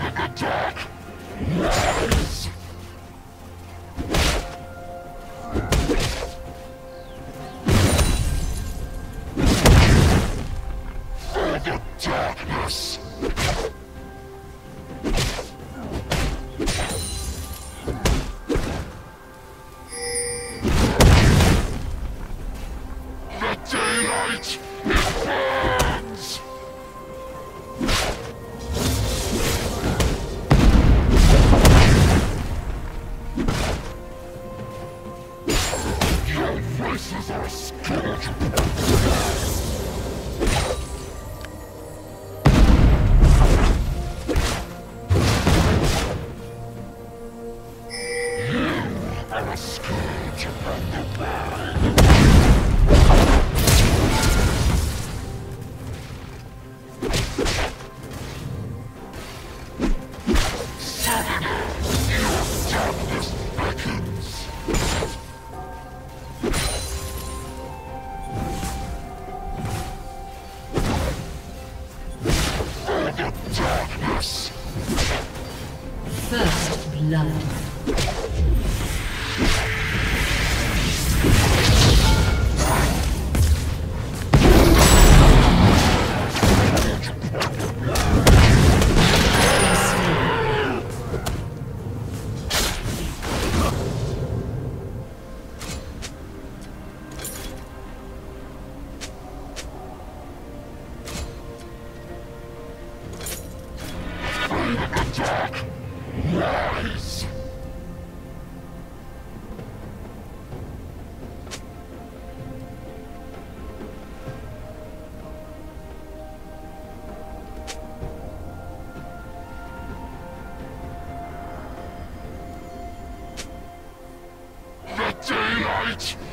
attack! Nice! much.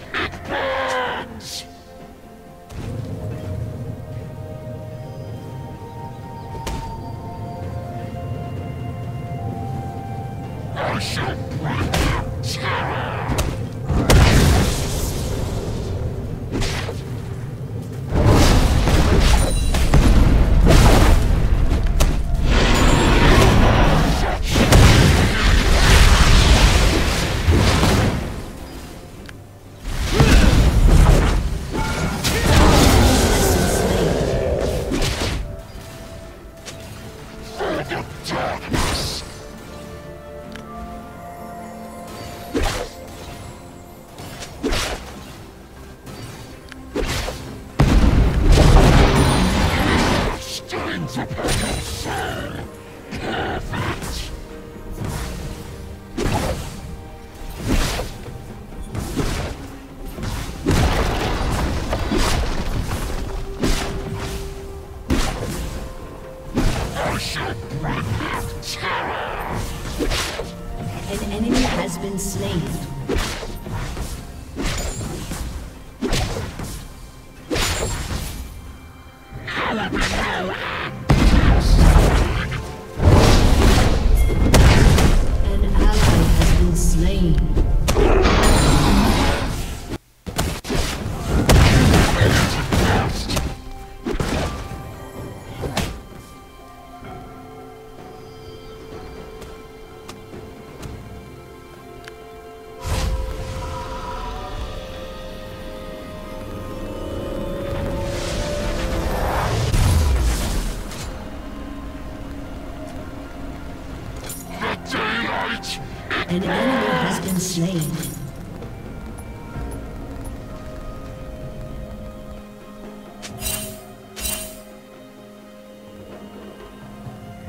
An enemy has been slain.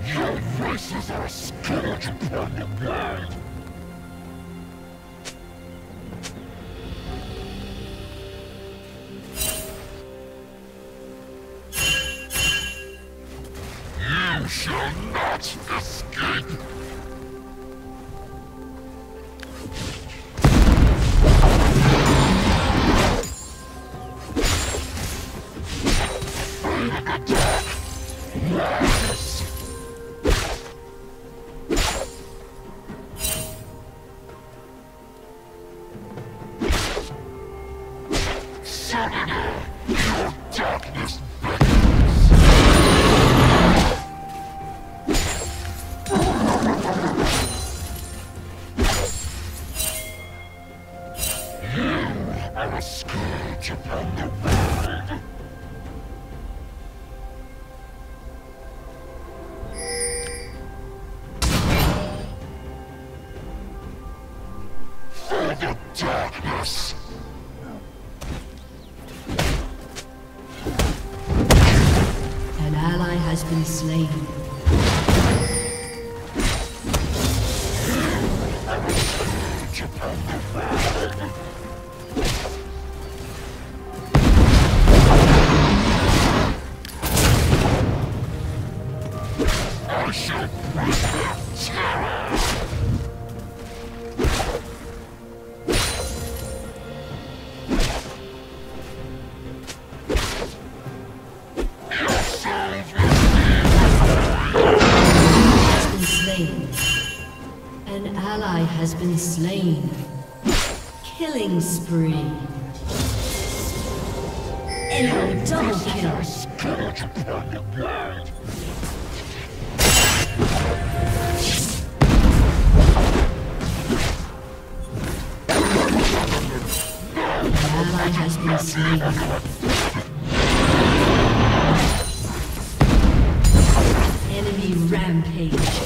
Your voices are a scourge upon the. I and scourge upon the world. been slain. Killing spree. Enemy double kill. ally has been slain. Enemy rampage.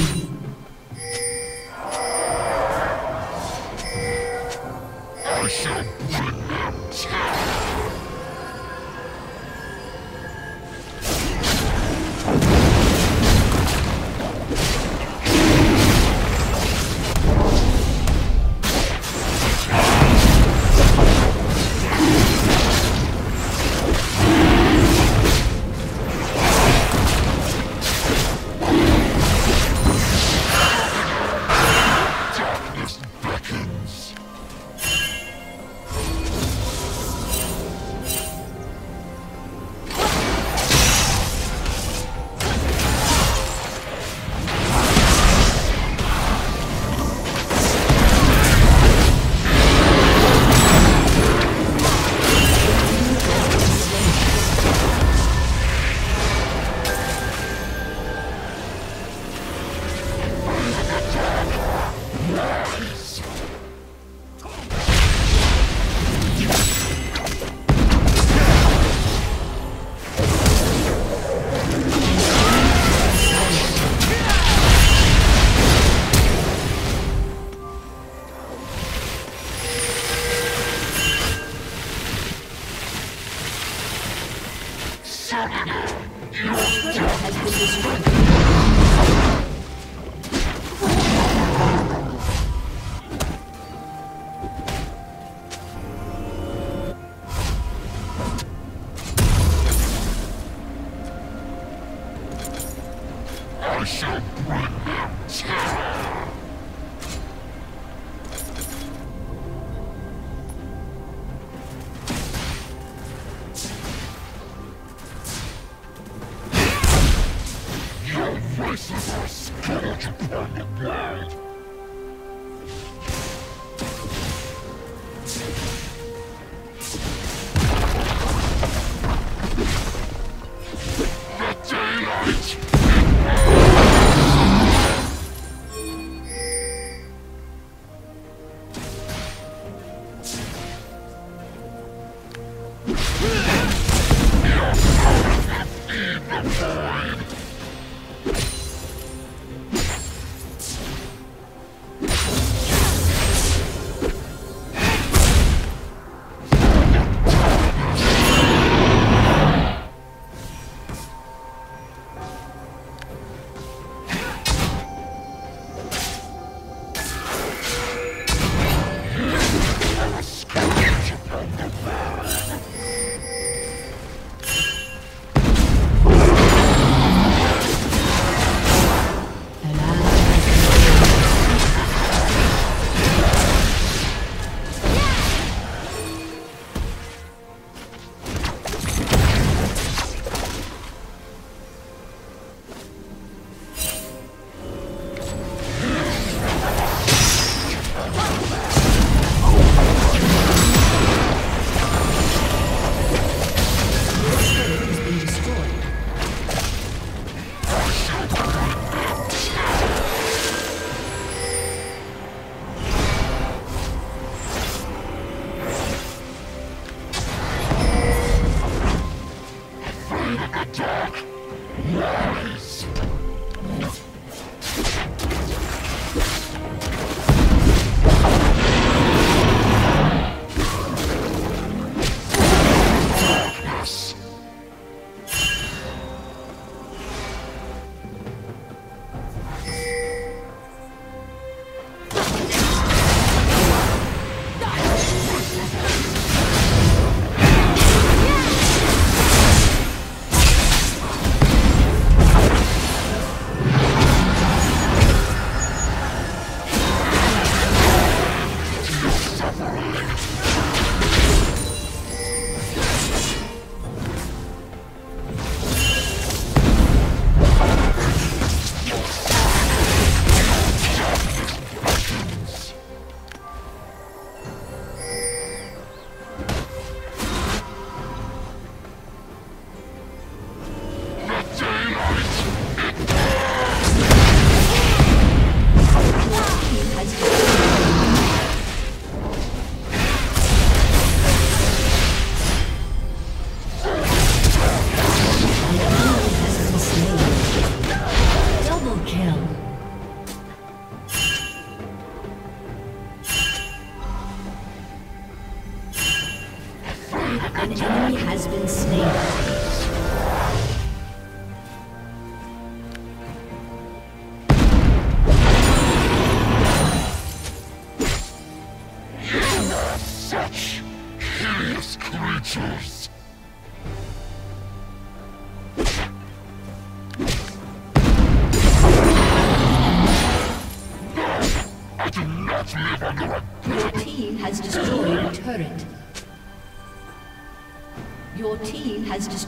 Ha ha ha!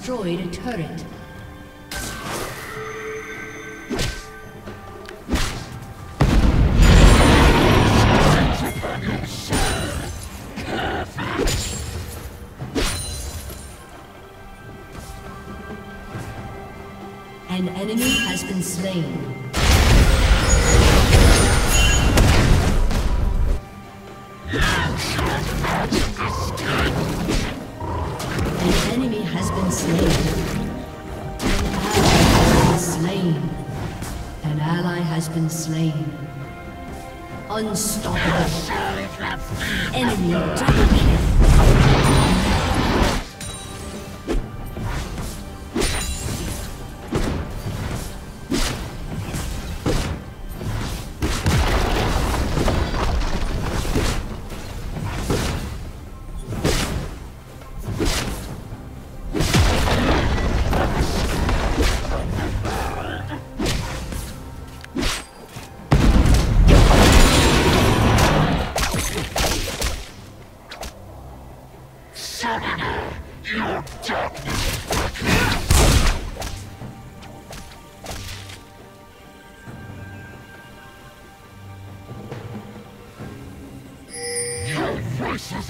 Destroyed a turret. An enemy has been slain. Been slain. An ally has been slain. Unstoppable. Enemy double kill.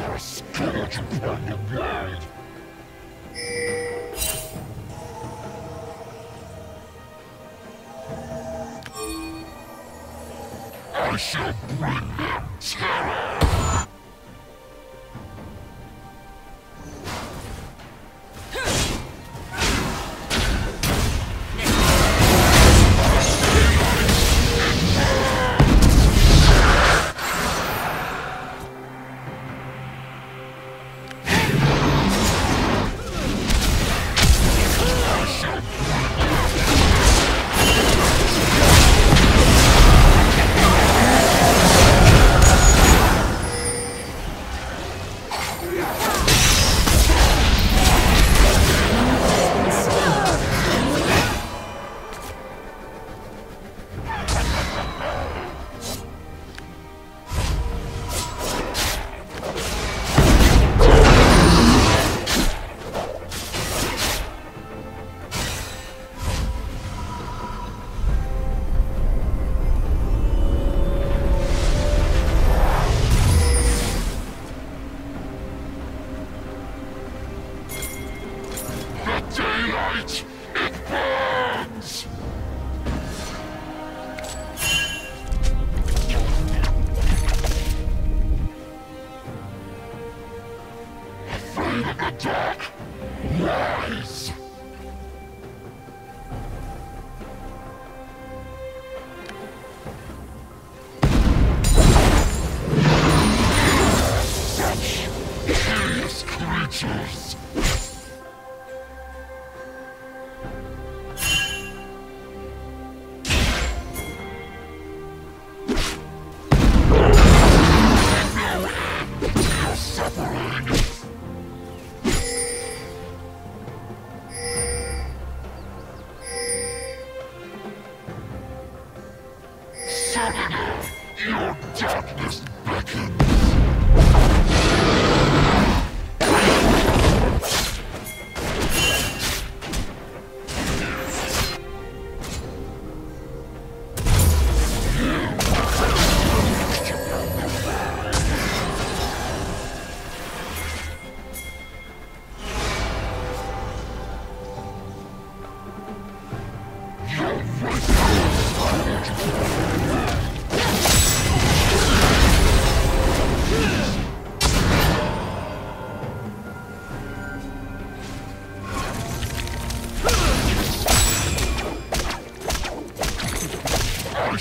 Are world. I shall bring them terror!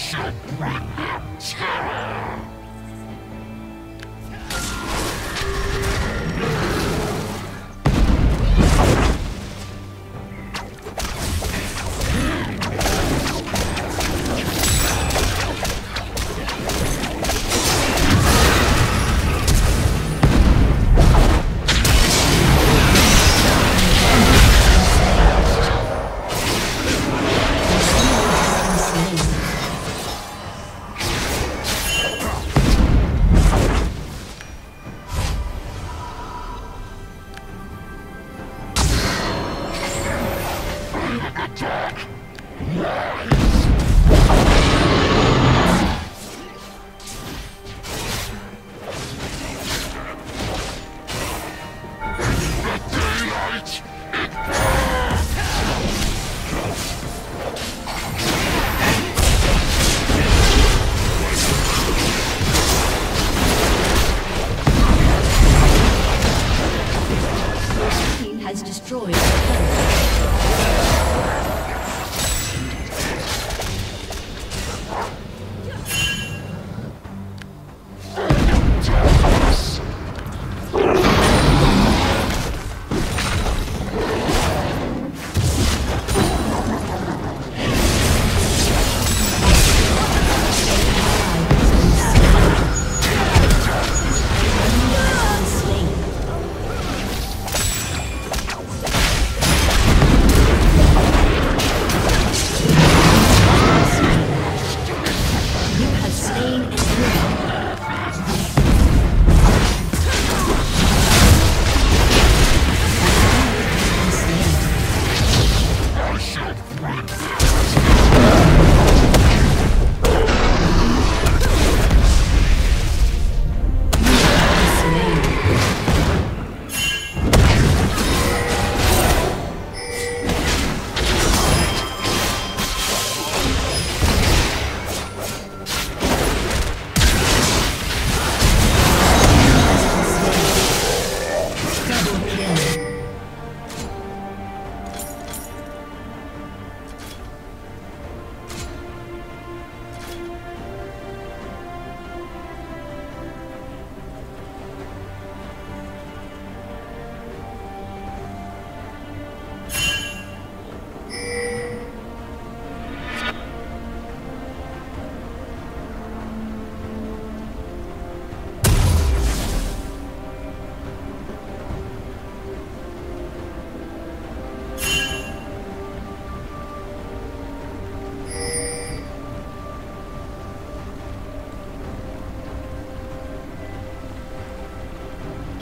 shall bring them terror!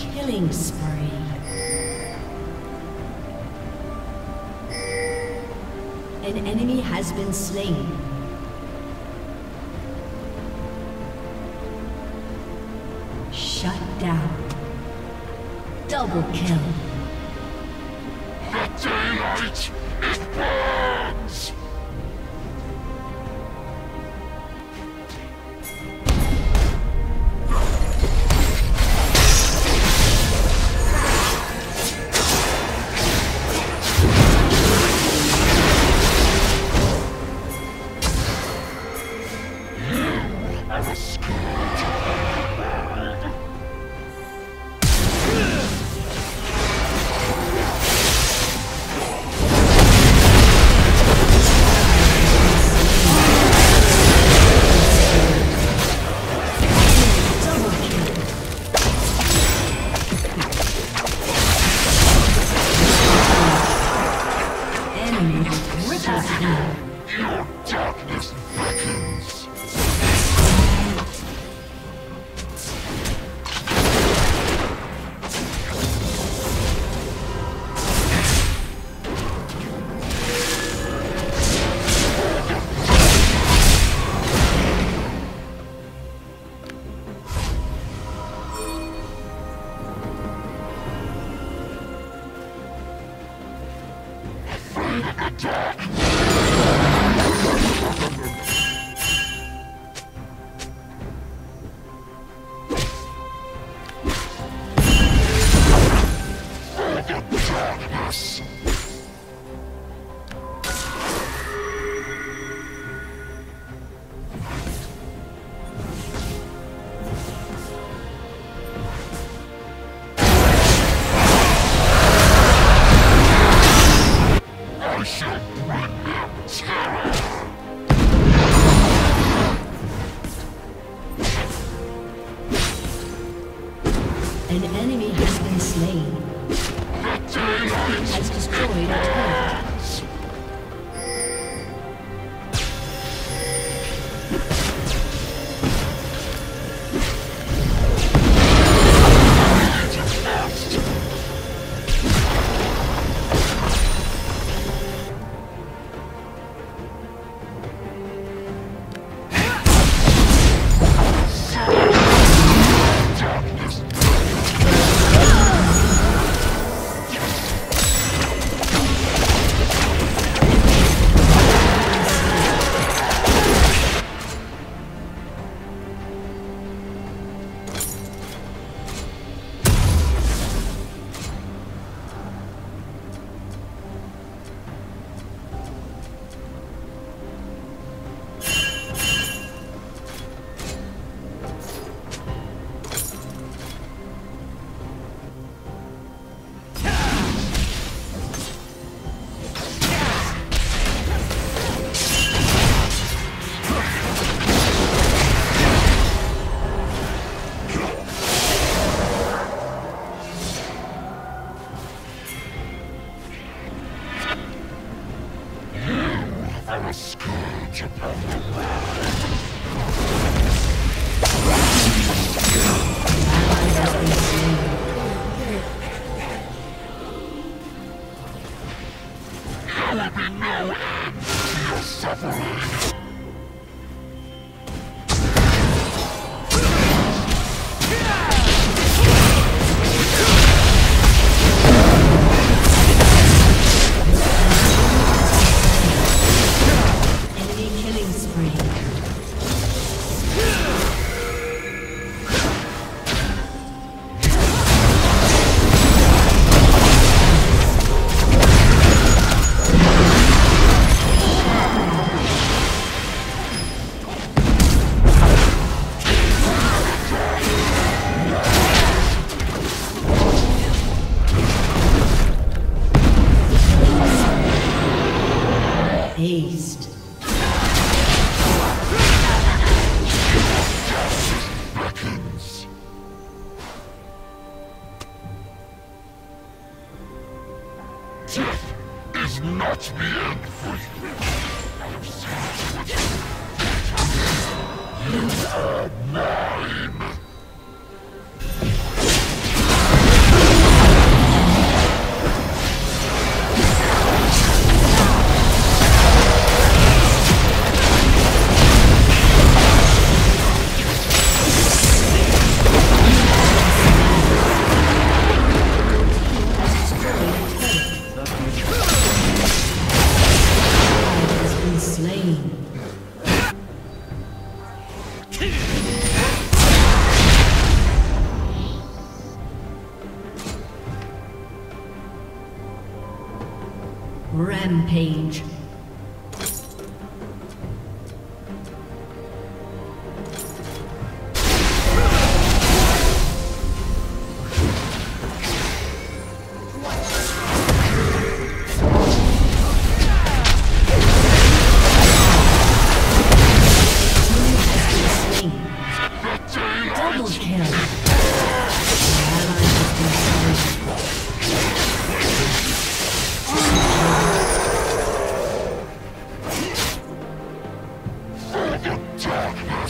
Killing spree. An enemy has been slain. Shut down. Double kill.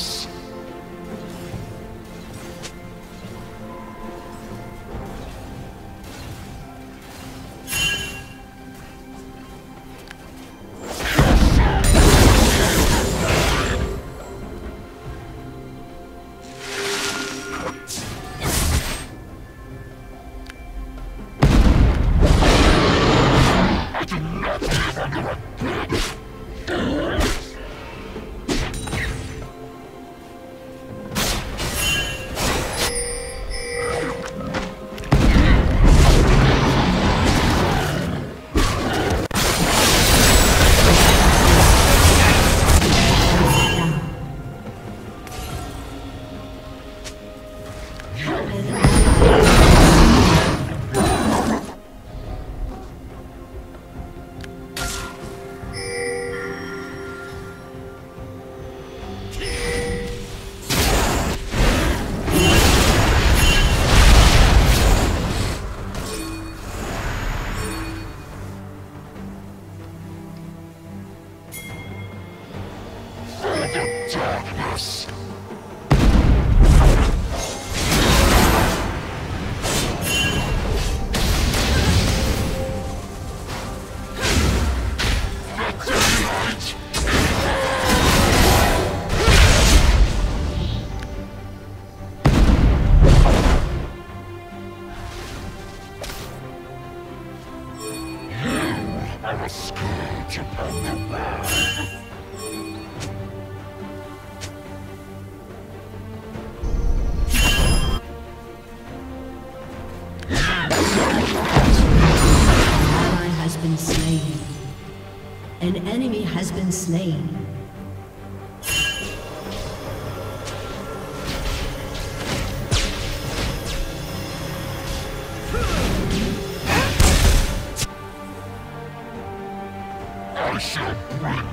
Darkness. Slain. I shall bring